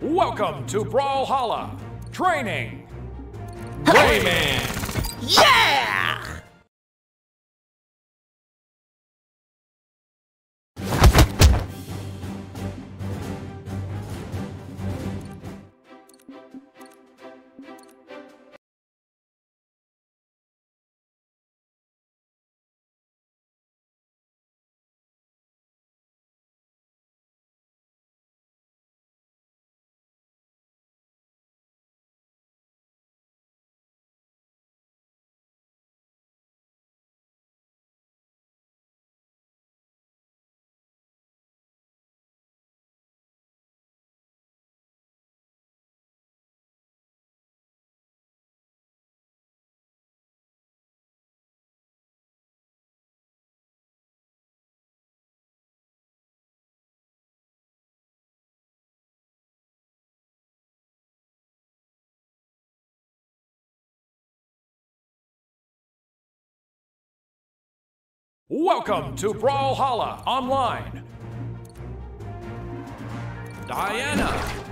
Welcome to Brawlhalla Training. Rayman. Yeah! Welcome to Brawlhalla Online. Diana.